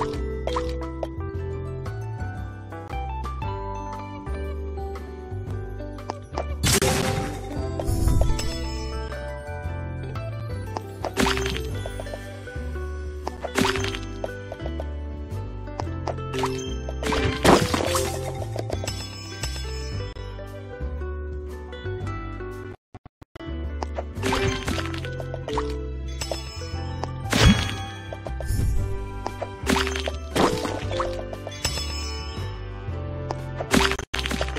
you